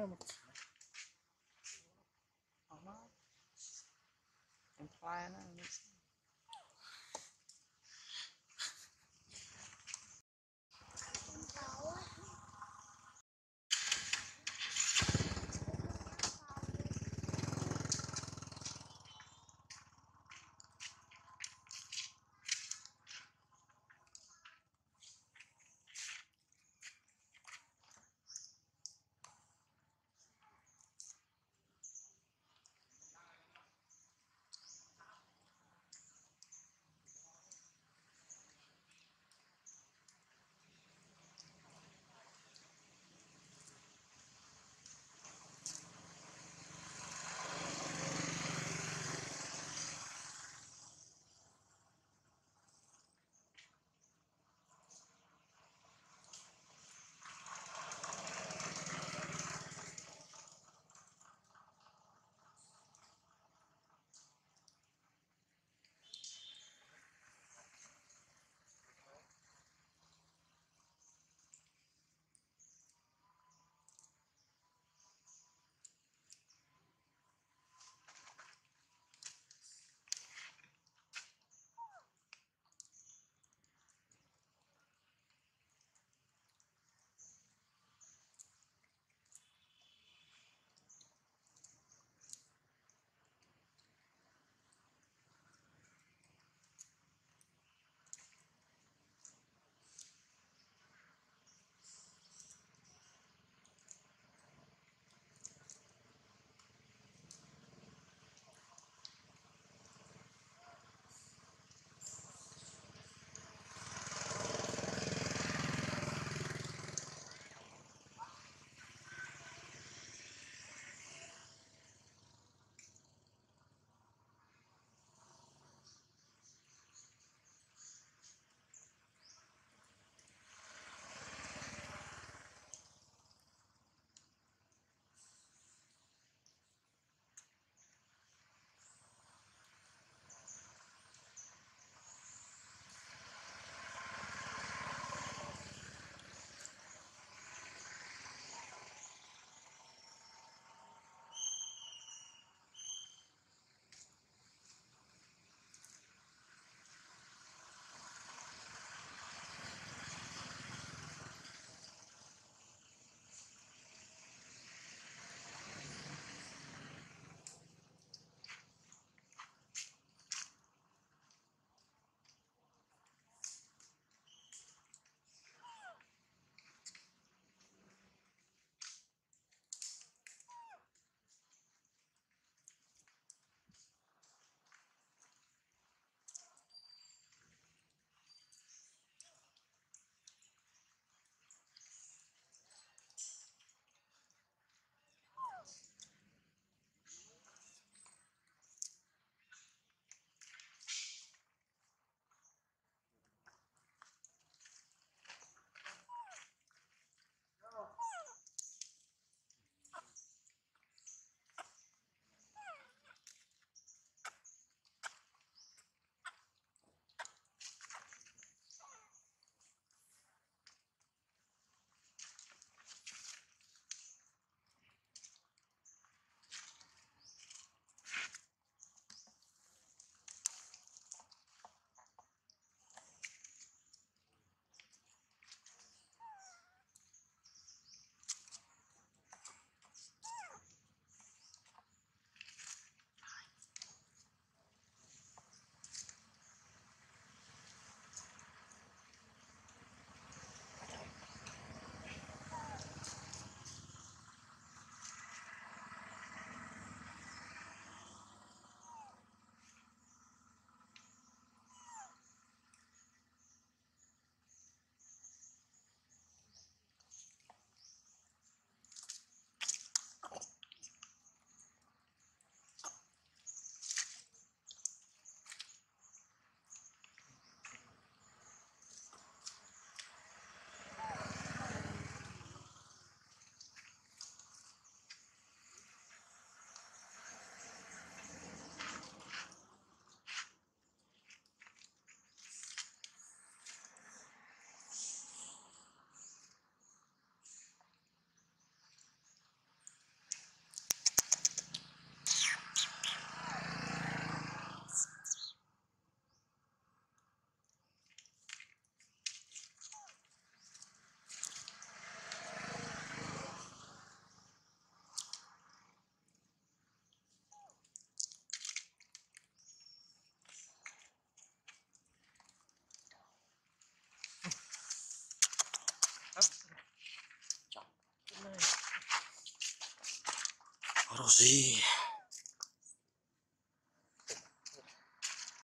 image. Alright. Implying an image. Sí.